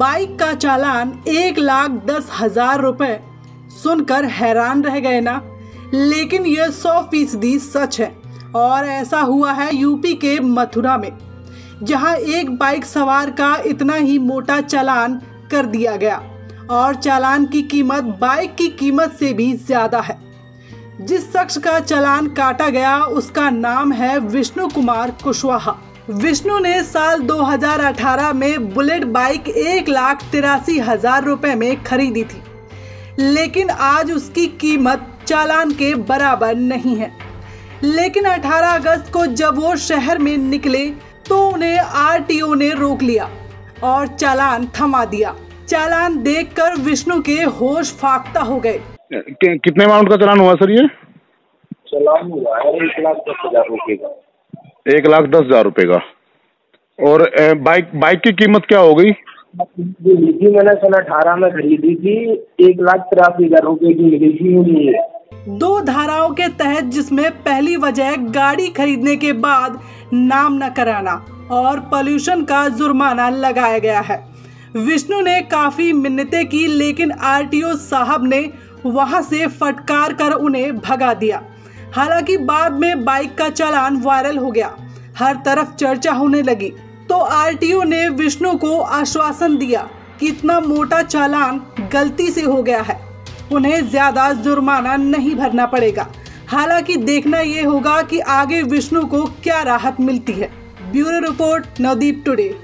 Bike का चालान एक लाख दस हज़ार रुपए। सुनकर हैरान रह गए ना। लेकिन यह सौ फ़ीसदी सच है। और ऐसा हुआ है यूपी के मथुरा में, जहाँ एक बाइक सवार का इतना ही मोटा चालान कर दिया गया। और चालान की कीमत बाइक की कीमत से भी ज़्यादा है। जिस शख्स का चालान काटा गया, उसका नाम है विष्णु कुमार कुशवाहा। विष्णु ने साल 2018 में बुलेट बाइक एक लाख तिरासी हज़ार रुपए में खरीदी थी। लेकिन आज उसकी कीमत चालान के बराबर नहीं है। लेकिन 18 अगस्त को जब वो शहर में निकले तो उन्हें आरटीओ ने रोक लिया और चालान थमा दिया। चालान देखकर विष्णु के होश फाकता हो गए। कितने अमाउंट का चालान हुआ सर ये? चलान हुआ है एक लाख दस हज़ार रुपये का। एक लाख दस हज़ार रुपये का। और बाइक बाइक की कीमत क्या हो गई? जो मैंने सन अठारह में खरीदी थी। एक लाख तिरासी हज़ार रुपये की मिली थी मुझे। दो धाराओं के तहत जिसमें पहली वजह गाड़ी खरीदने के बाद नाम न कराना और पोल्यूशन का जुर्माना लगाया गया है। विष्णु ने काफ़ी मिन्नतें की लेकिन आरटीओ साहब ने वहाँ से फटकार कर उन्हें भगा दिया। हालाँकि बाद में बाइक का चालान वायरल हो गया। हर तरफ़ चर्चा होने लगी तो आरटीओ ने विष्णु को आश्वासन दिया कि इतना मोटा चालान गलती से हो गया है। उन्हें ज़्यादा जुर्माना नहीं भरना पड़ेगा। हालाँकि देखना ये होगा कि आगे विष्णु को क्या राहत मिलती है। Bureau report, Navdeep today.